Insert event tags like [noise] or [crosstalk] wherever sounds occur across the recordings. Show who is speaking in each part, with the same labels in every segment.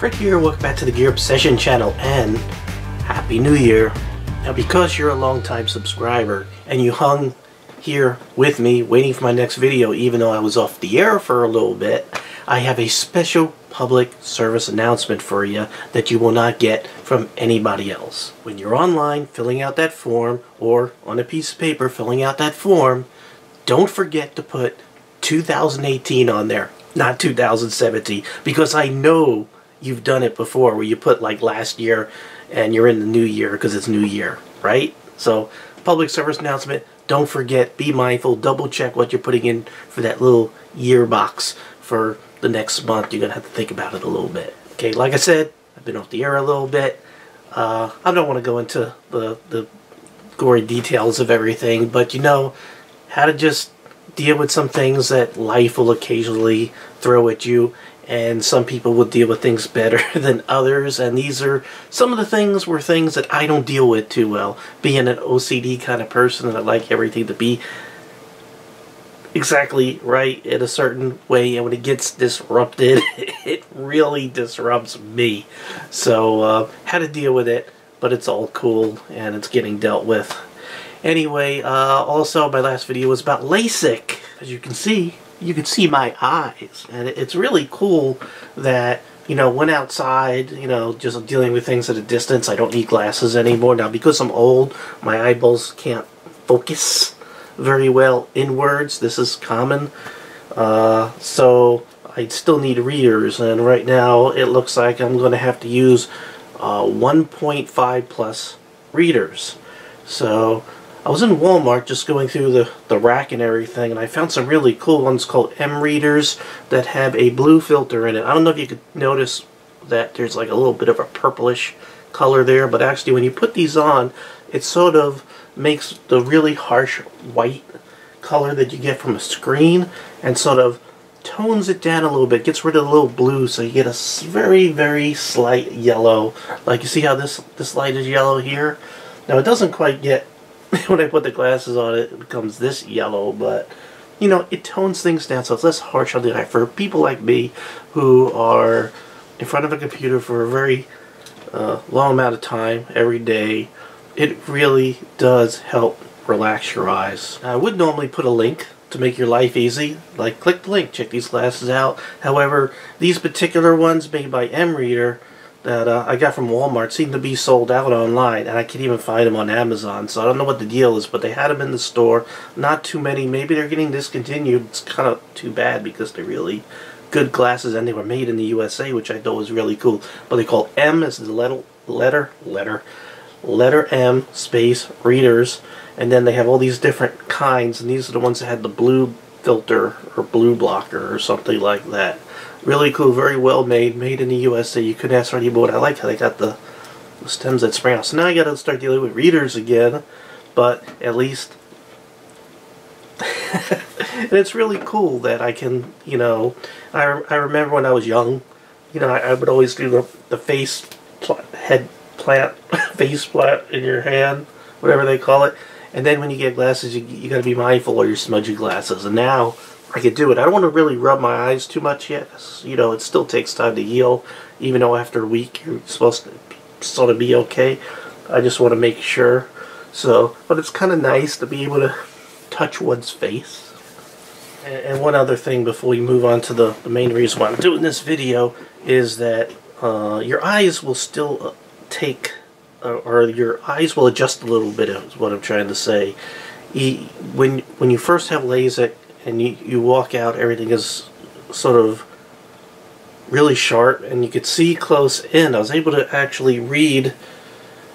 Speaker 1: Fred here, welcome back to the Gear Obsession channel and Happy New Year. Now because you're a long-time subscriber and you hung here with me waiting for my next video even though I was off the air for a little bit, I have a special public service announcement for you that you will not get from anybody else. When you're online filling out that form or on a piece of paper filling out that form, don't forget to put 2018 on there, not 2017, because I know you've done it before where you put like last year and you're in the new year because it's new year, right? So, public service announcement, don't forget, be mindful, double check what you're putting in for that little year box for the next month. You're going to have to think about it a little bit. Okay, like I said, I've been off the air a little bit. Uh, I don't want to go into the, the gory details of everything, but you know, how to just deal with some things that life will occasionally throw at you and some people will deal with things better [laughs] than others and these are some of the things were things that I don't deal with too well. Being an OCD kind of person and I like everything to be exactly right in a certain way and when it gets disrupted [laughs] it really disrupts me. So uh, how to deal with it but it's all cool and it's getting dealt with. Anyway uh, also my last video was about LASIK as you can see you can see my eyes and it's really cool that you know went outside you know just dealing with things at a distance I don't need glasses anymore now because I'm old my eyeballs can't focus very well inwards. This is common. Uh, so I still need readers and right now it looks like I'm going to have to use uh, 1.5 plus readers. So I was in Walmart just going through the, the rack and everything and I found some really cool ones called M readers that have a blue filter in it. I don't know if you could notice that there's like a little bit of a purplish color there but actually when you put these on it sort of makes the really harsh white color that you get from a screen and sort of tones it down a little bit, gets rid of the little blue so you get a very, very slight yellow. Like you see how this, this light is yellow here? Now it doesn't quite get, [laughs] when I put the glasses on it, it becomes this yellow, but you know, it tones things down so it's less harsh on the eye. For people like me who are in front of a computer for a very uh, long amount of time every day, it really does help relax your eyes. I would normally put a link to make your life easy, like click the link, check these glasses out. However, these particular ones made by M-Reader that uh, I got from Walmart seem to be sold out online, and I can't even find them on Amazon, so I don't know what the deal is, but they had them in the store. Not too many. Maybe they're getting discontinued. It's kind of too bad because they're really good glasses, and they were made in the USA, which I thought was really cool. But they call M as the letter, letter, letter, letter M space readers and then they have all these different kinds and these are the ones that had the blue filter or blue blocker or something like that really cool very well made made in the USA you couldn't ask for any more I like how they got the, stems that spray out so now I gotta start dealing with readers again but at least [laughs] and it's really cool that I can you know I, I remember when I was young you know I, I would always do the, the face head plant, [laughs] face plant in your hand, whatever they call it. And then when you get glasses, you, you got to be mindful of your smudgy glasses. And now I can do it. I don't want to really rub my eyes too much yet. You know, it still takes time to heal, even though after a week you're supposed to sort of be okay. I just want to make sure. So, but it's kind of nice to be able to touch one's face. And, and one other thing before we move on to the, the main reason why I'm doing this video is that uh, your eyes will still uh, take uh, or your eyes will adjust a little bit is what I'm trying to say. when when you first have LASIK and you, you walk out, everything is sort of really sharp and you could see close in. I was able to actually read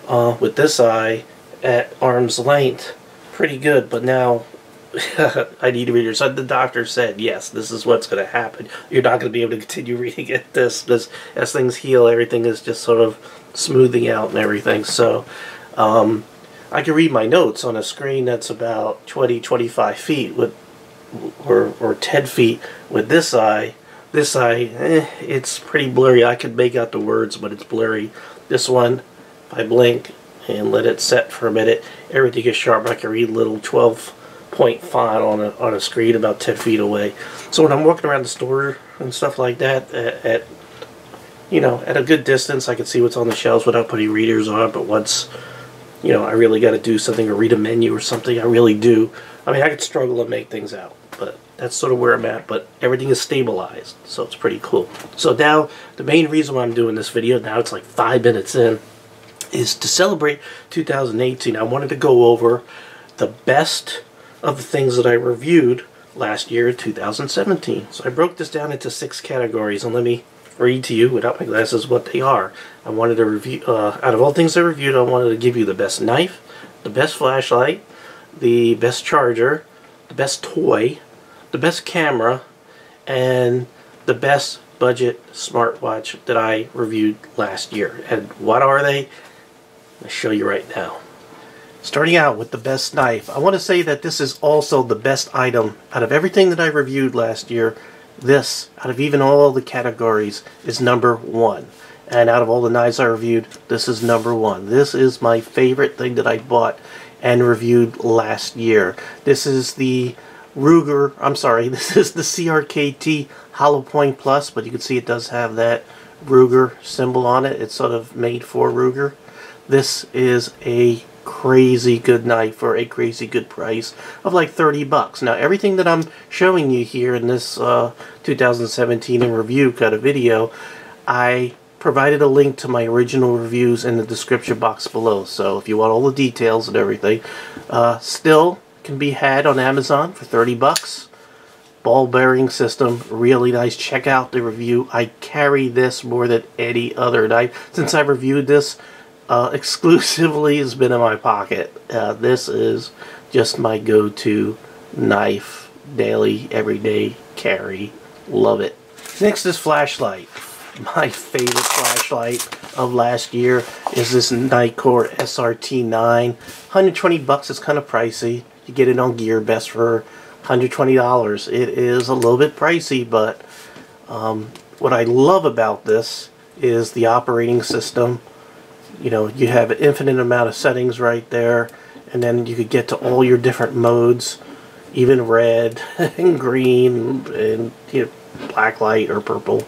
Speaker 1: uh, with this eye at arm's length pretty good, but now [laughs] I need readers. So the doctor said, yes, this is what's going to happen. You're not going to be able to continue [laughs] reading at this as things heal, everything is just sort of smoothing out and everything. So um, I can read my notes on a screen that's about 20, 25 feet with, or, or 10 feet with this eye. This eye, eh, it's pretty blurry. I could make out the words, but it's blurry. This one, if I blink and let it set for a minute, everything is sharp. I can read little 12 point font on a, on a screen about 10 feet away. So when I'm walking around the store and stuff like that at, at you know, at a good distance, I can see what's on the shelves without putting readers on. But once, you know, I really got to do something or read a menu or something, I really do. I mean, I could struggle to make things out, but that's sort of where I'm at. But everything is stabilized, so it's pretty cool. So now, the main reason why I'm doing this video, now it's like five minutes in, is to celebrate 2018. I wanted to go over the best of the things that I reviewed last year, 2017. So I broke this down into six categories, and let me read to you without my glasses what they are. I wanted to review, uh, out of all things I reviewed, I wanted to give you the best knife, the best flashlight, the best charger, the best toy, the best camera, and the best budget smartwatch that I reviewed last year. And what are they? I'll show you right now. Starting out with the best knife, I want to say that this is also the best item out of everything that I reviewed last year. This, out of even all the categories, is number one. And out of all the knives I reviewed, this is number one. This is my favorite thing that I bought and reviewed last year. This is the Ruger, I'm sorry, [laughs] this is the CRKT Hollow Point Plus, but you can see it does have that Ruger symbol on it. It's sort of made for Ruger. This is a crazy good knife for a crazy good price of like 30 bucks. Now everything that I'm showing you here in this uh, 2017 in review kind of video, I provided a link to my original reviews in the description box below. So if you want all the details and everything, uh, still can be had on Amazon for 30 bucks. Ball bearing system, really nice. Check out the review. I carry this more than any other knife. Since I've reviewed this, uh, [laughs] exclusively has been in my pocket. Uh, this is just my go-to knife, daily, everyday carry. Love it. Next is flashlight. [laughs] My favorite flashlight of last year is this Nitecore SRT9. 120 bucks is kind of pricey. You get it on GearBest for $120. It is a little bit pricey, but um, what I love about this is the operating system you know, you have an infinite amount of settings right there, and then you could get to all your different modes, even red [laughs] and green and you know, black light or purple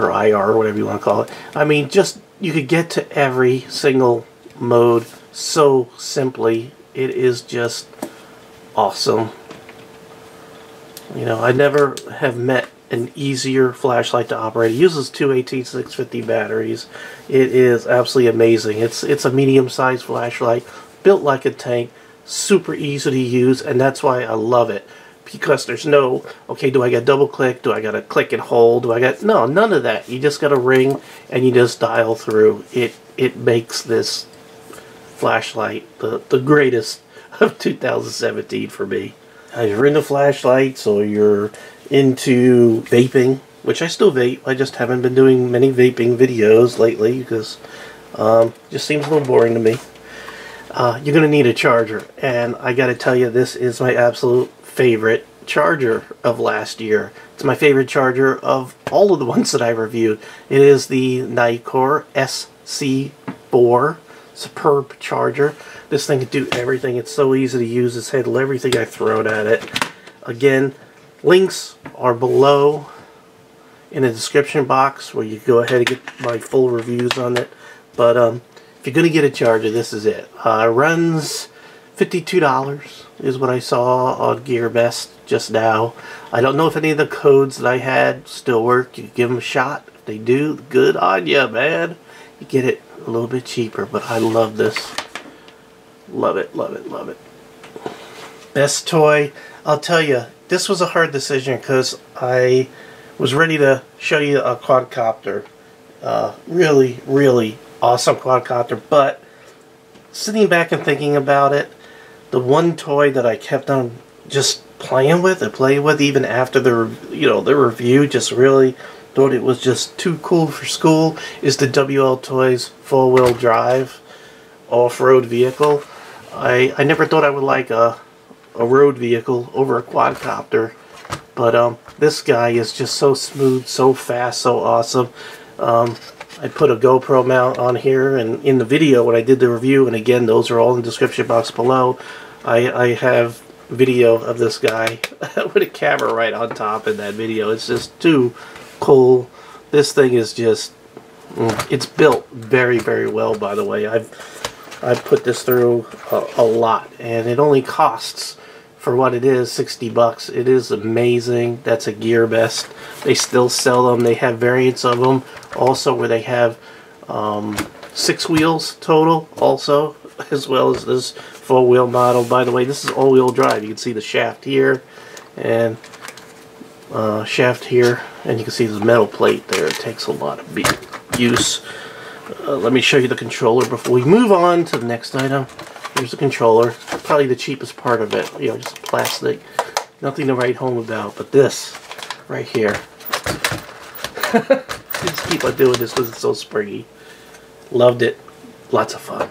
Speaker 1: or IR or whatever you want to call it. I mean, just you could get to every single mode so simply. It is just awesome. You know, I never have met an easier flashlight to operate. It uses two 18650 batteries. It is absolutely amazing. It's it's a medium-sized flashlight, built like a tank, super easy to use, and that's why I love it. Because there's no, okay, do I got double click? Do I got to click and hold? Do I got, no, none of that. You just got a ring and you just dial through. It, it makes this flashlight the, the greatest [laughs] of 2017 for me. If you're into flashlights or you're into vaping, which I still vape. I just haven't been doing many vaping videos lately because um, it just seems a little boring to me. Uh, you're going to need a charger. And I got to tell you, this is my absolute favorite charger of last year. It's my favorite charger of all of the [laughs] ones that I reviewed. It is the Nitecore SC4 superb charger. This thing can do everything. It's so easy to use. It's handle everything I throw at it. Again, Links are below in the description box where you go ahead and get my full reviews on it. But um, if you're going to get a charger, this is it. Uh, it runs $52 is what I saw on GearBest just now. I don't know if any of the codes that I had still work. You give them a shot. If they do, good on you, man. You get it a little bit cheaper, but I love this. Love it, love it, love it. Best toy, I'll tell you, this was a hard decision because I was ready to show you a quadcopter. Uh, really, really awesome quadcopter. But sitting back and thinking about it, the one toy that I kept on just playing with and playing with even after the you know the review just really thought it was just too cool for school is the WL Toys four-wheel drive off-road vehicle. I I never thought I would like a a road vehicle over a quadcopter. But um, this guy is just so smooth, so fast, so awesome. Um, I put a GoPro mount on here, and in the video when I did the review, and again, those are all in the description box below, I, I have video of this guy [laughs] with a camera right on top in that video. It's just too cool. This thing is just Mm, it's built very, very well, by the way. I've I've put this through a, a lot, and it only costs for what it is 60 bucks. It is amazing. That's a GearBest they still sell them. They have variants of them. Also where they have um, six wheels total also [laughs] as well as this four wheel model. By the way this is all wheel drive. You can see the shaft here and uh, shaft here and you can see this metal plate there. It takes a lot of use. Uh, let me show you the controller before we move on to the next item Here's the controller. Probably the cheapest part of it. You know, just plastic. Nothing to write home about. But this, right here. [laughs] just keep on doing this because it's so springy. Loved it. Lots of fun.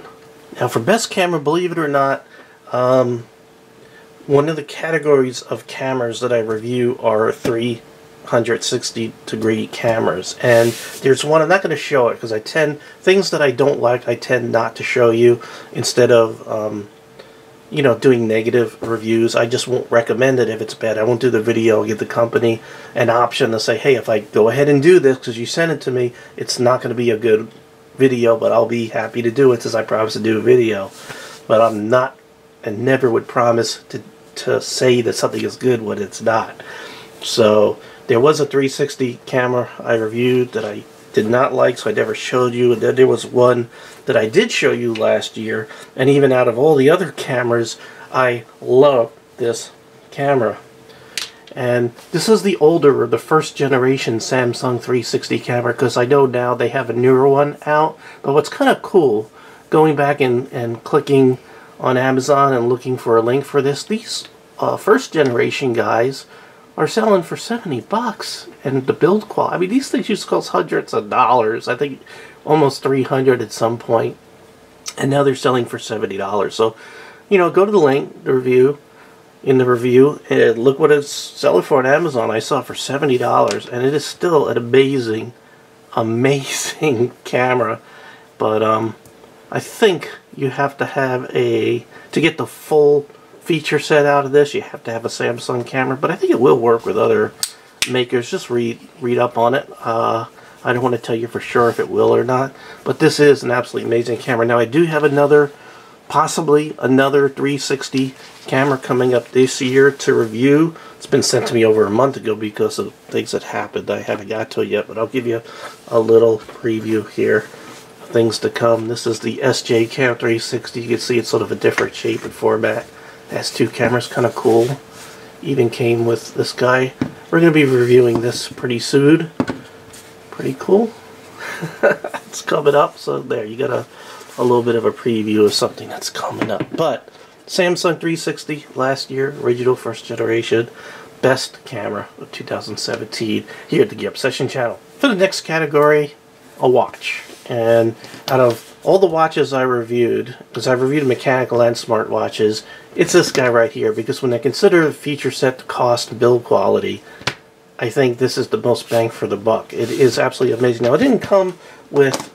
Speaker 1: Now for best camera, believe it or not, um, one of the categories of cameras that I review are three 160 degree cameras. And there's one I'm not going to show it because I tend things that I don't like I tend not to show you instead of um, you know doing negative reviews. I just won't recommend it if it's bad. I won't do the video I'll give the company an option to say hey if I go ahead and do this because you sent it to me it's not going to be a good video but I'll be happy to do it since I promised to do a video. But I'm not and never would promise to to say that something is good when it's not so there was a 360 camera I reviewed that I did not like, so I never showed you. And then there was one that I did show you last year. And even out of all the other cameras, I love this camera. And this is the older, the first generation Samsung 360 camera, because I know now they have a newer one out. But what's kind of cool, going back and, and clicking on Amazon and looking for a link for this, these uh, first generation guys are selling for 70 bucks and the build quality I mean these things used to cost hundreds of dollars I think almost 300 at some point and now they're selling for $70 so you know go to the link the review in the review and look what it's selling for on Amazon. I saw for $70 and it is still an amazing amazing [laughs] camera. But um I think you have to have a to get the full feature set out of this. You have to have a Samsung camera, but I think it will work with other makers. Just read read up on it. Uh, I don't want to tell you for sure if it will or not, but this is an absolutely amazing camera. Now I do have another, possibly another 360 camera coming up this year to review. It's been sent to me over a month ago because of things that happened. I haven't got to it yet, but I'll give you a little preview here. Things to come. This is the SJ Cam 360. You can see it's sort of a different shape and format. Has two cameras, kind of cool. Even came with this guy. We're going to be reviewing this pretty soon. Pretty cool. [laughs] it's coming up, so there, you got a, a little bit of a preview of something that's coming up. But Samsung 360 last year, original first generation, best camera of 2017 here at the Gear Obsession channel. For the next category, a watch. And out of all the watches I reviewed, because I've reviewed mechanical and smart watches, it's this guy right here. Because when I consider the feature set, cost, build quality, I think this is the most bang for the buck. It is absolutely amazing. Now, it didn't come with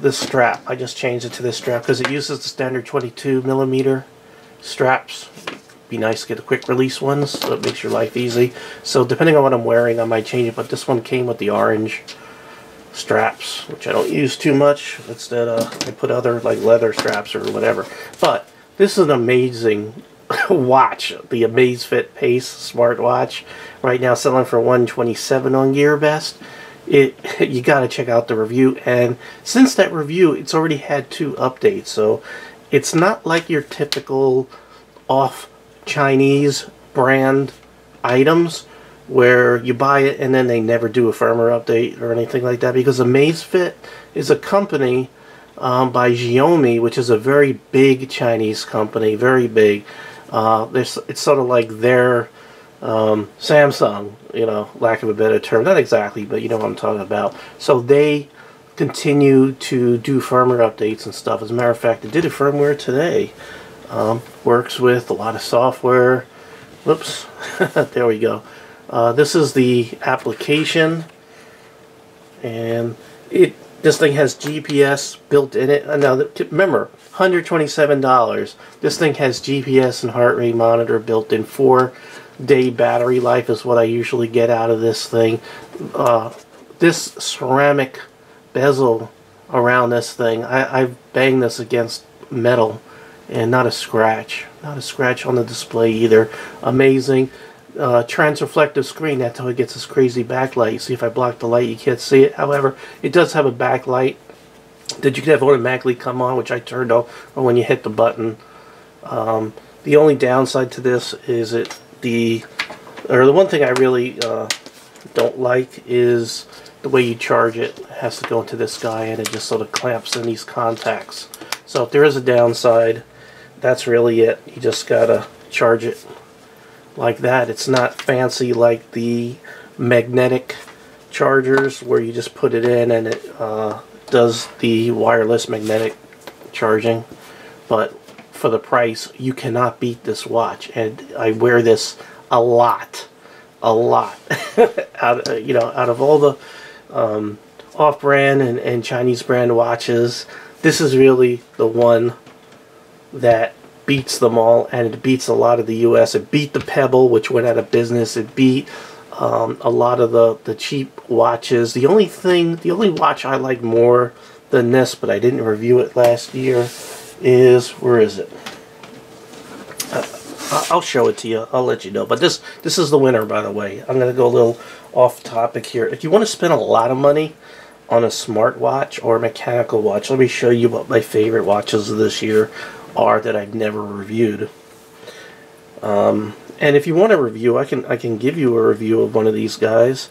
Speaker 1: this strap. I just changed it to this strap because it uses the standard 22 millimeter straps. Be nice to get the quick release ones, so it makes your life easy. So depending on what I'm wearing, I might change it, but this one came with the orange straps, which I don't use too much. Instead, uh, I put other like leather straps or whatever. But this is an amazing [laughs] watch, the Amazfit Pace smartwatch. Right now, selling for 127 on GearBest. It [laughs] you got to check out the review, and since that review, it's already had two updates. So it's not like your typical off Chinese brand items where you buy it and then they never do a firmware update or anything like that because Amazfit is a company um, by Xiaomi, which is a very big Chinese company, very big. Uh, it's sort of like their um, Samsung, you know, lack of a better term. Not exactly, but you know what I'm talking about. So they continue to do firmware updates and stuff. As a matter of fact, they did a firmware today. Um, works with a lot of software. Whoops, [laughs] there we go. Uh, this is the application and it this thing has GPS built in it. Now remember, $127. This thing has GPS and heart rate monitor built in. Four day battery life is what I usually get out of this thing. Uh, this ceramic bezel around this thing. I, I've banged this against metal and not a scratch. Not a scratch on the display either. Amazing. Uh, transreflective screen, that's how it gets this crazy backlight. You see if I block the light, you can't see it. However, it does have a backlight that you can have automatically come on, which I turned on when you hit the button. Um, the only downside to this is it the or the one thing I really uh, don't like is the way you charge it. It has to go into this guy and it just sort of clamps in these contacts. So if there is a downside, that's really it. You just gotta charge it like that. It's not fancy like the magnetic chargers where you just put it in and it uh, does the wireless magnetic charging. But for the price, you cannot beat this watch. And I wear this a lot, a lot. [laughs] out, you know, out of all the um, off-brand and, and Chinese brand watches, this is really the one that beats them all, and it beats a lot of the U.S. It beat the Pebble, which went out of business. It beat um, a lot of the the cheap watches. The only thing, the only watch I like more than this, but I didn't review it last year, is where is it? Uh, I'll show it to you. I'll let you know. But this this is the winner, by the way. I'm going to go a little off topic here. If you want to spend a lot of money on a smartwatch or a mechanical watch, let me show you what my favorite watches of this year are that I've never reviewed. Um, and if you want a review, I can I can give you a review of one of these guys.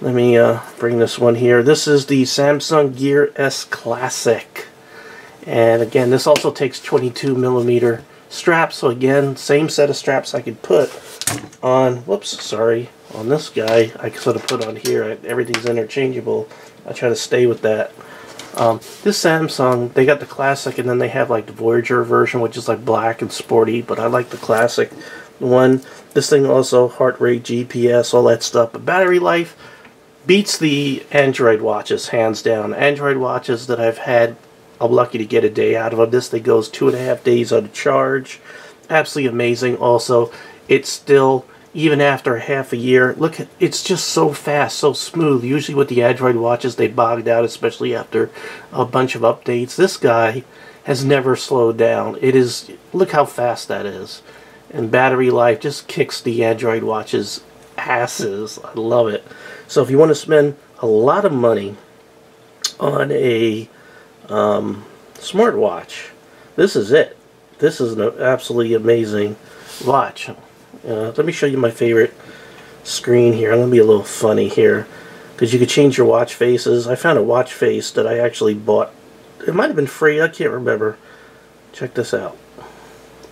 Speaker 1: Let me uh, bring this one here. This is the Samsung Gear S Classic. And again, this also takes 22 millimeter straps. So again, same set of straps I could put on, whoops, sorry, on this guy. I could sort of put on here. Everything's interchangeable. I try to stay with that. Um, this Samsung, they got the classic and then they have like the Voyager version, which is like black and sporty, but I like the classic one. This thing also heart rate, GPS, all that stuff. But battery life beats the Android watches, hands down. Android watches that I've had, I'm lucky to get a day out of them. This thing goes two and a half days on charge. Absolutely amazing. Also, it's still even after half a year. Look, it's just so fast, so smooth. Usually with the Android watches, they bogged out, especially after a bunch of updates. This guy has never slowed down. It is, look how fast that is. And battery life just kicks the Android watches asses. I love it. So if you want to spend a lot of money on a um, smartwatch, this is it. This is an absolutely amazing watch. Uh, let me show you my favorite screen here. I'm going to be a little funny here because you could change your watch faces. I found a watch face that I actually bought. It might have been free. I can't remember. Check this out.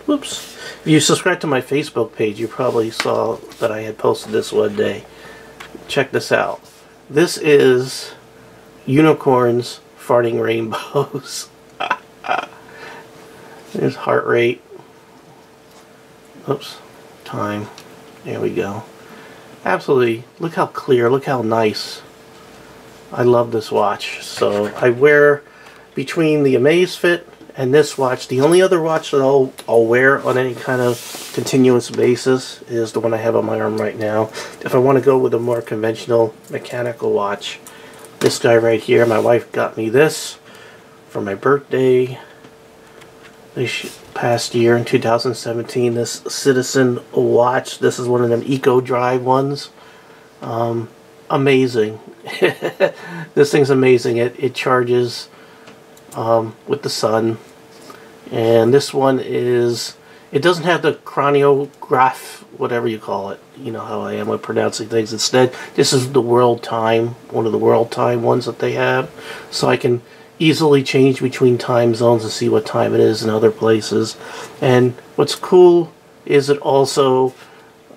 Speaker 1: Whoops. If you subscribe to my Facebook page, you probably saw that I had posted this one day. Check this out. This is unicorns farting rainbows. [laughs] There's heart rate. Oops time. There we go. Absolutely. Look how clear. Look how nice. I love this watch. So I wear between the Amazfit and this watch. The only other watch that I'll, I'll wear on any kind of continuous basis is the one I have on my arm right now. If I want to go with a more conventional mechanical watch, this guy right here, my wife got me this for my birthday past year in 2017 this Citizen watch this is one of them Eco Drive ones. Um, amazing. [laughs] This thing's amazing. It, it charges um, with the sun. And this one is it doesn't have the chronograph whatever you call it. You know how I am with pronouncing things. Instead this is the world time one of the world time ones that they have. So I can easily change between time zones and see what time it is in other places. And what's cool is it also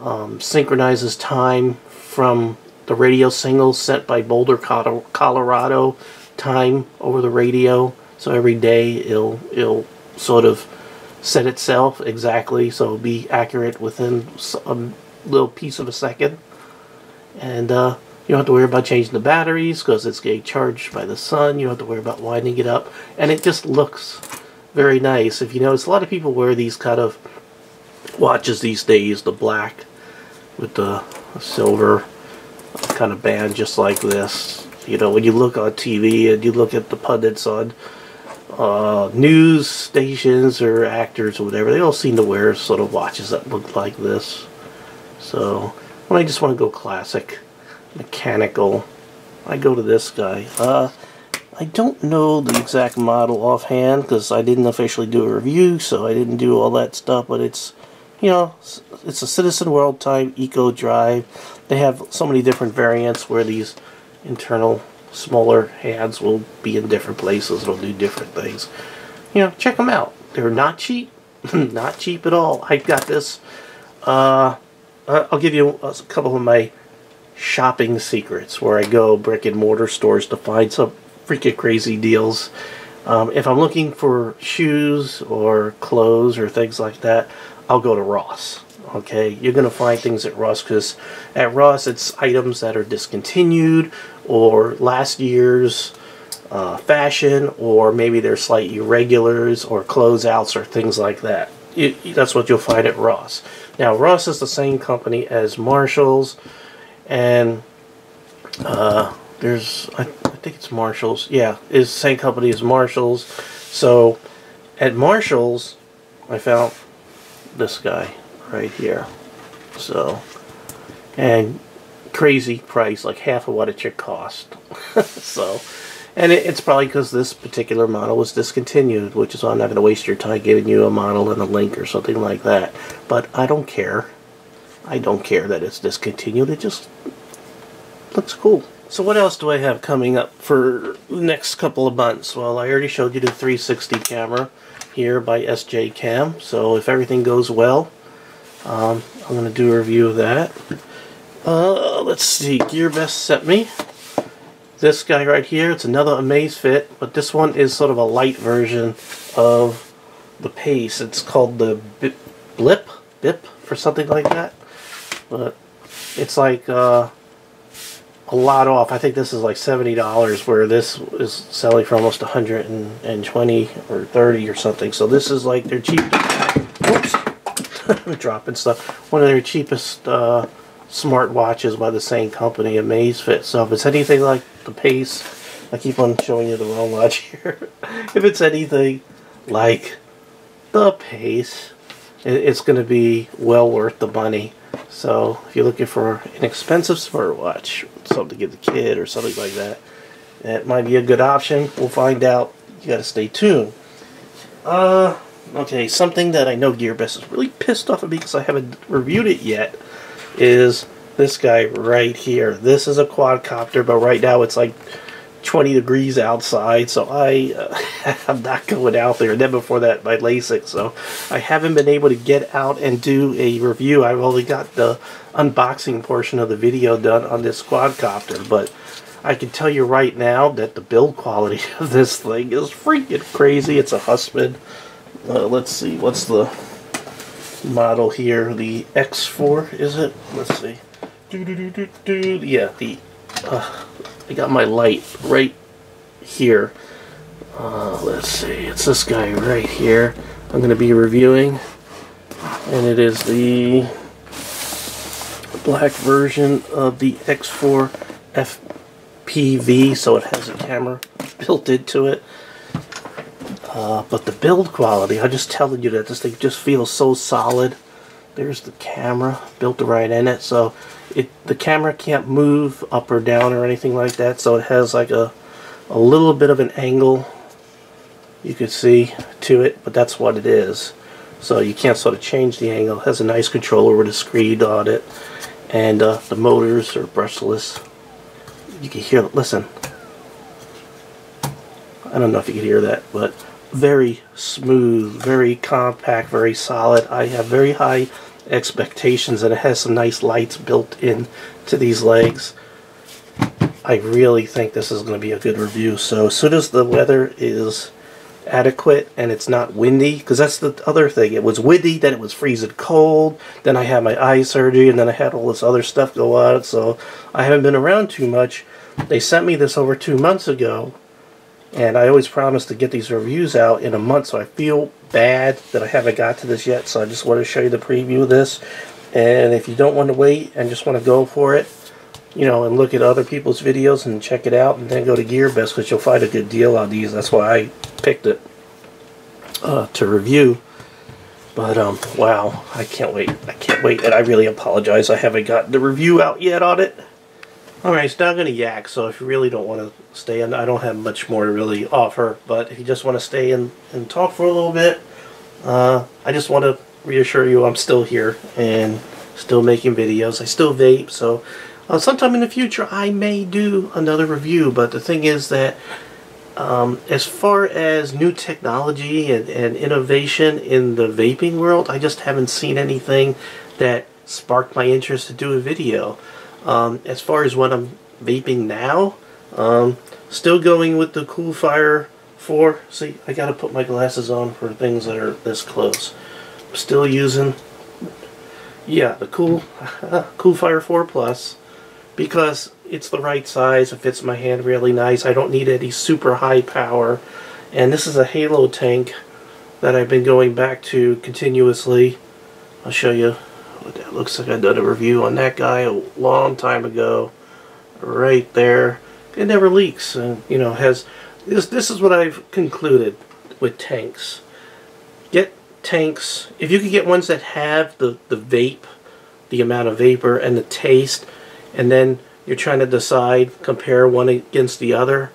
Speaker 1: um, synchronizes time from the radio signals sent by Boulder, Colorado, time over the radio. So every day it'll it'll sort of set itself exactly, so it'll be accurate within a little piece of a second. And uh, you don't have to worry about changing the batteries because it's getting charged by the sun. You don't have to worry about winding it up. And it just looks very nice. If you notice, a lot of people wear these kind of watches these days, the black with the silver kind of band just like this. You know, when you look on TV and you look at the pundits on uh, news stations or actors or whatever, they all seem to wear sort of watches that look like this. So, I just want to go classic, mechanical, I go to this guy. Uh, I don't know the exact model offhand because I didn't officially do a review, so I didn't do all that stuff, but it's, you know, it's a Citizen World type Eco Drive. They have so many different variants where these internal smaller hands will be in different places. It'll do different things. You know, check them out. They're not cheap. [laughs] not cheap at all. I got this. Uh, I'll give you a couple of my shopping secrets where I go brick and mortar stores to find some freaking crazy deals. Um, if I'm looking for shoes or clothes or things like that, I'll go to Ross. Okay, you're going to find things at Ross because at Ross it's items that are discontinued or last year's uh, fashion or maybe they're slight irregulars or closeouts or things like that. It, that's what you'll find at Ross. Now Ross is the same company as Marshalls and uh, there's I, I think it's Marshalls. Yeah, the same company as Marshalls. So at Marshalls, I found this guy right here. So, and crazy price, like half of what it should cost. [laughs] so, and it, it's probably because this particular model was discontinued, which is why I'm not going to waste your time giving you a model and a link or something like that. But I don't care. I don't care that it's discontinued. It just looks cool. So what else do I have coming up for the next couple of months? Well, I already showed you the 360 camera here by SJ Cam. So if everything goes well, um, I'm going to do a review of that. Uh, let's see, GearBest sent me this guy right here. It's another Amazfit, but this one is sort of a light version of the Pace. It's called the Bip, Blip, Bip, or something like that. But it's like uh, a lot off. I think this is like $70 where this is selling for almost a 120 or 30 or something. So this is like their cheap. Oops. [laughs] Dropping stuff. One of their cheapest uh, smart watches by the same company, Amazfit. So if it's anything like the Pace, I keep on showing you the wrong watch here. [laughs] if it's anything like the Pace, it's going to be well worth the money. So if you're looking for an expensive smartwatch, something to give the kid or something like that, that might be a good option. We'll find out. You got to stay tuned. Uh, okay, something that I know GearBest is really pissed off at me because I haven't reviewed it yet is this guy right here. This is a quadcopter, but right now it's like 20 degrees outside, so I uh, [laughs] I'm not going out there. And then before that, my LASIK, so I haven't been able to get out and do a review. I've only got the unboxing portion of the video done on this quadcopter, but I can tell you right now that the build quality [laughs] of this thing is freaking crazy. It's a Hubsan. Uh, let's see, what's the model here? The X4, is it? Let's see. Yeah, the... Uh, I got my light right here. Uh, let's see, it's this guy right here. I'm going to be reviewing, and it is the black version of the X4 FPV, so it has a camera built into it. Uh, but the build quality, I'm just telling you that this thing just feels so solid. There's the camera built right in it, so it the camera can't move up or down or anything like that so it has like a a little bit of an angle you can see to it but that's what it is. So you can't sort of change the angle. It has a nice controller with a screen on it and uh, the motors are brushless. You can hear listen. I don't know if you can hear that but very smooth very compact very solid I have very high expectations and it has some nice lights built in to these legs. I really think this is going to be a good review. So as soon as the weather is adequate and it's not windy, because that's the other thing. It was windy, then it was freezing cold, then I had my eye surgery, and then I had all this other stuff go on, so I haven't been around too much. They sent me this over two months ago, and I always promise to get these reviews out in a month, so I feel bad that I haven't got to this yet, so I just want to show you the preview of this. And if you don't want to wait and just want to go for it, you know, and look at other people's videos and check it out, and then go to GearBest because you'll find a good deal on these. That's why I picked it uh, to review. But um, wow, I can't wait! I can't wait, and I really apologize. I haven't gotten the review out yet on it. All right, it's now I'm gonna yak. So if you really don't want to stay in, I don't have much more to really offer. But if you just want to stay in and talk for a little bit, uh, I just want to reassure you I'm still here and still making videos. I still vape, so uh, sometime in the future I may do another review. But the thing is that um, as far as new technology and, and innovation in the vaping world, I just haven't seen anything that sparked my interest to do a video. Um, as far as what I'm vaping now, um, still going with the Coolfire 4. See, I gotta put my glasses on for things that are this close. Still using, yeah, the Cool [laughs] Coolfire 4 Plus because it's the right size. It fits my hand really nice. I don't need any super high power. And this is a Halo tank that I've been going back to continuously. I'll show you that looks like. I done a review on that guy a long time ago. Right there. It never leaks. And, you know, has this, this is what I've concluded with tanks. Get tanks, if you could get ones that have the, the vape, the amount of vapor and the taste, and then you're trying to decide, compare one against the other,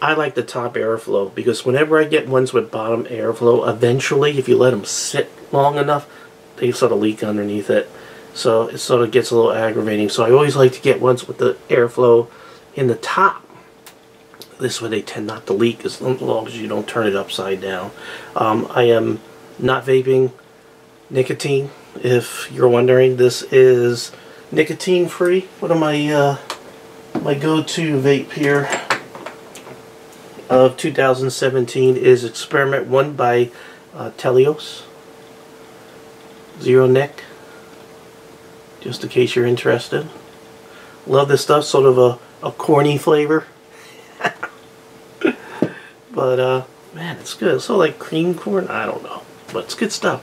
Speaker 1: I like the top airflow because whenever I get ones with bottom airflow, eventually, if you let them sit long enough, they sort of leak underneath it. So it sort of gets a little aggravating. So I always like to get ones with the airflow in the top. This way they tend not to leak as long as you don't turn it upside down. Um, I am not vaping nicotine. If you're wondering, this is nicotine free. One of my uh, my go-to vape here of 2017 is Experiment 1 by uh, Telios. Zero neck Just in case you're interested. Love this stuff, sort of a, a corny flavor. [laughs] but uh, man, it's good. So like cream corn. I don't know, but it's good stuff.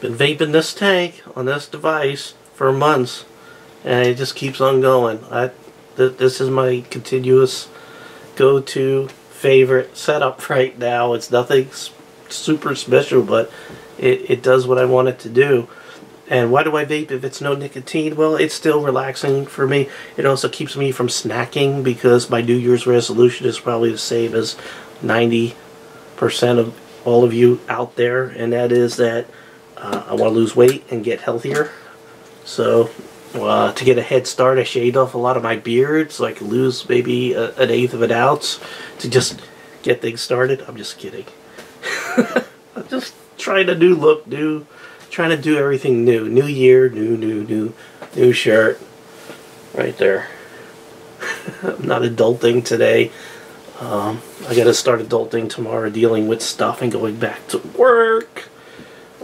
Speaker 1: Been vaping this tank on this device for months and it just keeps on going. I, th this is my continuous go-to favorite setup right now. It's nothing super special, but it, it does what I want it to do. And why do I vape if it's no nicotine? Well, it's still relaxing for me. It also keeps me from snacking because my New Year's resolution is probably the same as 90% of all of you out there, and that is that uh, I want to lose weight and get healthier. So uh, to get a head start, I shaved off a lot of my beard so I could lose maybe a, an eighth of an ounce to just get things started. I'm just kidding. [laughs] I'm just trying a new look, new, trying to do everything new. New year, new, new, new, new shirt. Right there. [laughs] I'm not adulting today. Um, I got to start adulting tomorrow, dealing with stuff and going back to work.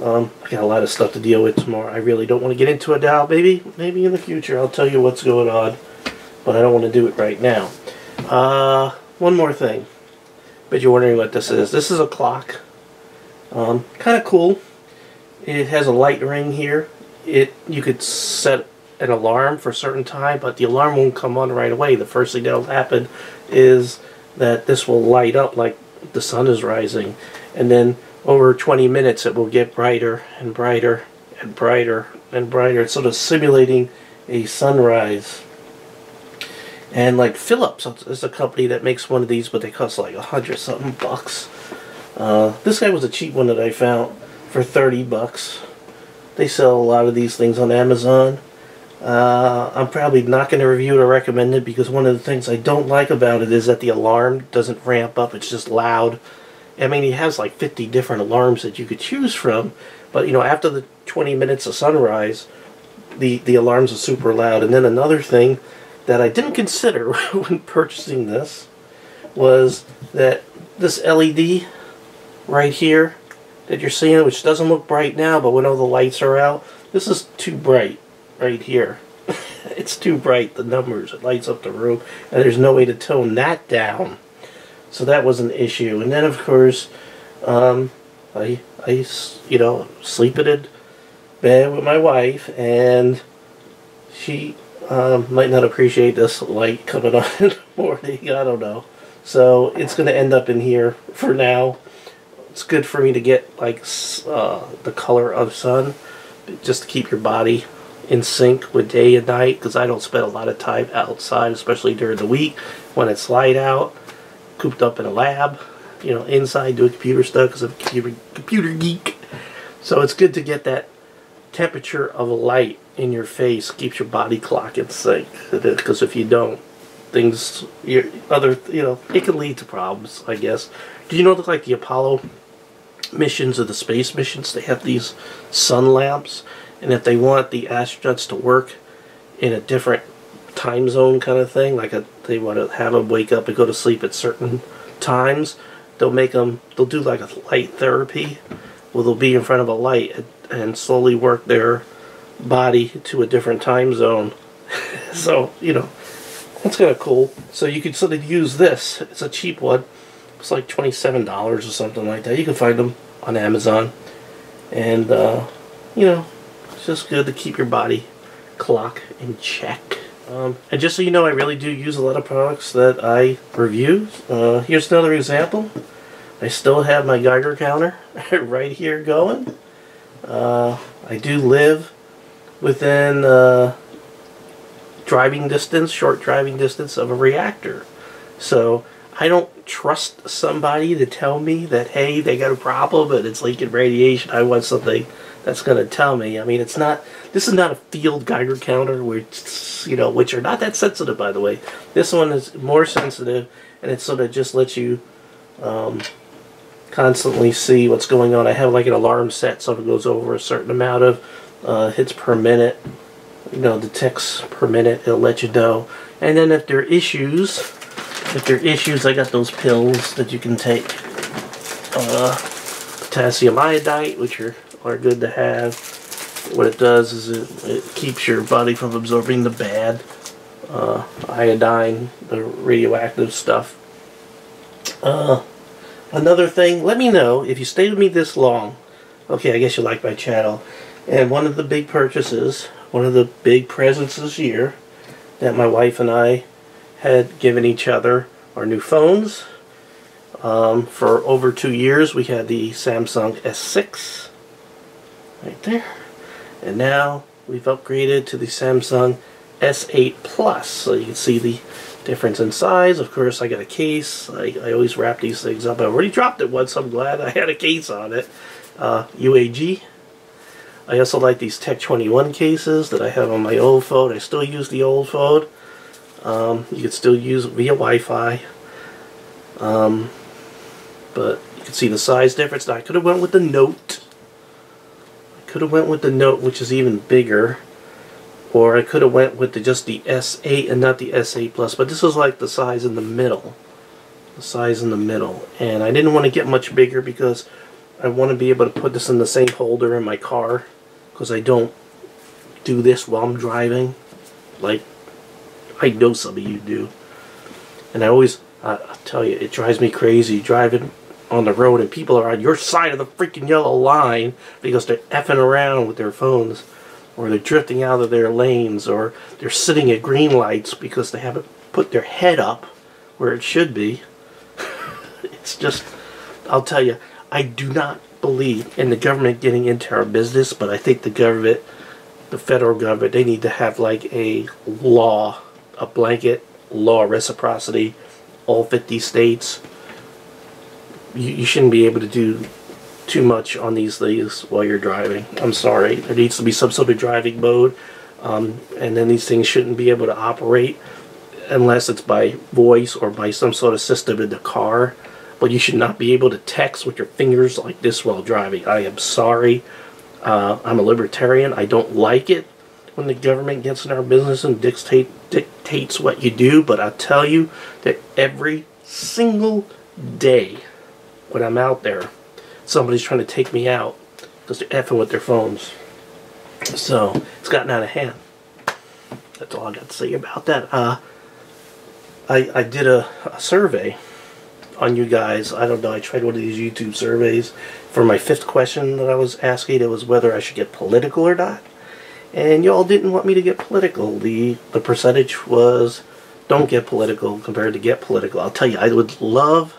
Speaker 1: Um, I got a lot of stuff to deal with tomorrow. I really don't want to get into it now. Maybe, maybe in the future I'll tell you what's going on, but I don't want to do it right now. Uh, one more thing. But you're wondering what this is. This is a clock. Um, kind of cool. It has a light ring here. It you could set an alarm for a certain time, but the alarm won't come on right away. The first thing that'll happen is that this will light up like the sun is rising, and then over 20 minutes it will get brighter and brighter and brighter and brighter. It's sort of simulating a sunrise. And like Philips is a company that makes one of these, but they cost like a hundred something bucks. Uh, this guy was a cheap one that I found for 30 bucks. They sell a lot of these things on Amazon. Uh, I'm probably not going to review it or recommend it because one of the things I don't like about it is that the alarm doesn't ramp up. It's just loud. I mean, he has like 50 different alarms that you could choose from, but you know, after the 20 minutes of sunrise, the, the alarms are super loud. And then another thing that I didn't consider [laughs] when purchasing this was that this LED right here that you're seeing, which doesn't look bright now, but when all the lights are out, this is too bright right here. [laughs] it's too bright, the numbers, it lights up the room, and there's no way to tone that down. So that was an issue. And then, of course, um, I, I, you know, sleep in bed with my wife, and she um, might not appreciate this light coming [laughs] on in the morning. I don't know. So it's going to end up in here for now. It's good for me to get like uh, the color of sun, just to keep your body in sync with day and night because I don't spend a lot of time outside, especially during the week when it's light out, cooped up in a lab, you know, inside doing computer stuff because I'm a computer, computer geek. So it's good to get that temperature of light in your face, keeps your body clock in sync. Because if you don't, things, your other, you know, it can lead to problems, I guess. Do you know, look like the Apollo missions or the space missions, they have these sun lamps and if they want the astronauts to work in a different time zone kind of thing, like a, they want to have them wake up and go to sleep at certain times, they'll make them, they'll do like a light therapy where they'll be in front of a light and, and slowly work their body to a different time zone. [laughs] so, you know, that's kind of cool. So you can sort of use this. It's a cheap one. It's like $27 or something like that. You can find them on Amazon. And, uh, you know, it's just good to keep your body clock in check. Um, and just so you know, I really do use a lot of products that I review. Uh, here's another example. I still have my Geiger counter [laughs] right here going. Uh, I do live within uh, driving distance, short driving distance of a reactor. So I don't trust somebody to tell me that, hey, they got a problem and it's leaking radiation. I want something that's going to tell me. I mean, it's not. This is not a field Geiger counter, which you know, which are not that sensitive, by the way. This one is more sensitive, and it sort of just lets you um, constantly see what's going on. I have like an alarm set, so if it goes over a certain amount of uh, hits per minute, you know, detects per minute, it'll let you know. And then if there are issues, if there are issues, I got those pills that you can take. Uh, potassium iodide, which are are good to have. What it does is it, it keeps your body from absorbing the bad uh, iodine, the radioactive stuff. Uh, another thing, let me know if you stayed with me this long. Okay, I guess you like my channel. And one of the big purchases, one of the big presents this year that my wife and I had given each other our new phones. Um, for over two years, we had the Samsung S6 right there. And now we've upgraded to the Samsung S8 Plus. So you can see the difference in size. Of course, I got a case. I, I always wrap these things up. I already dropped it once. I'm glad I had a case on it. Uh, UAG. I also like these Tech 21 cases that I have on my old phone. I still use the old phone. Um, you can still use it via Wi-Fi. Um, but you can see the size difference. I could have went with the Note could have went with the Note, which is even bigger. Or I could have went with the, just the S8 and not the S8 Plus. But this was like the size in the middle. The size in the middle. And I didn't want to get much bigger because I want to be able to put this in the same holder in my car. Because I don't do this while I'm driving. Like, I know some of you do. And I always, I, I tell you, it drives me crazy driving on the road and people are on your side of the freaking yellow line because they're effing around with their phones or they're drifting out of their lanes or they're sitting at green lights because they haven't put their head up where it should be. [laughs] it's just, I'll tell you, I do not believe in the government getting into our business, but I think the government, the federal government, they need to have like a law, a blanket law reciprocity, all 50 states you, you shouldn't be able to do too much on these things while you're driving. I'm sorry. There needs to be some sort of driving mode. Um, and then these things shouldn't be able to operate unless it's by voice or by some sort of system in the car. But you should not be able to text with your fingers like this while driving. I am sorry. Uh, I'm a libertarian. I don't like it when the government gets in our business and dictate, dictates what you do. But I tell you that every single day when I'm out there, somebody's trying to take me out because they're effing with their phones. So it's gotten out of hand. that's all I got to say about that. Uh, I, I did a, a survey on you guys. I don't know. I tried one of these YouTube surveys for my fifth question that I was asking. It was whether I should get political or not. And y'all didn't want me to get political. The the percentage was don't get political compared to get political. I'll tell you, I would love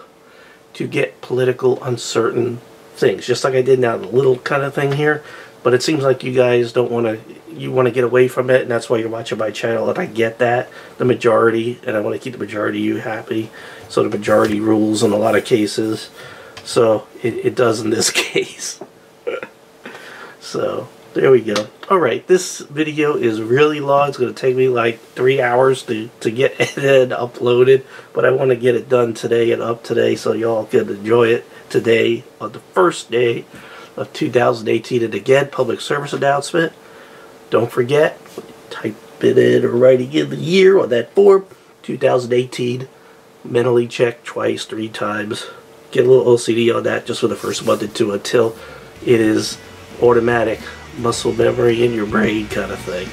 Speaker 1: to get political uncertain things, just like I did now, the little kind of thing here. But it seems like you guys don't want to, you want to get away from it, and that's why you're watching my channel, and I get that, the majority, and I want to keep the majority of you happy. So the majority rules in a lot of cases. So it, it does in this [laughs] case. [laughs] so there we go. Alright, this video is really long. It's going to take me like three hours to, to get [laughs] edited uploaded. But I want to get it done today and up today so y'all can enjoy it today on the first day of 2018. And again, public service announcement. Don't forget, type it in or writing in the year on that form, 2018. Mentally check twice, three times. Get a little OCD on that just for the first month or two until it is automatic muscle memory in your brain kind of thing.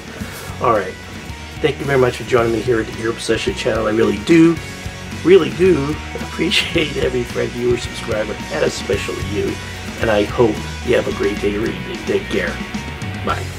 Speaker 1: Alright. Thank you very much for joining me here at the Gear Obsession channel. I really do, really do appreciate every friend, viewer, subscriber, and especially you. And I hope you have a great day or evening. Take care. Bye.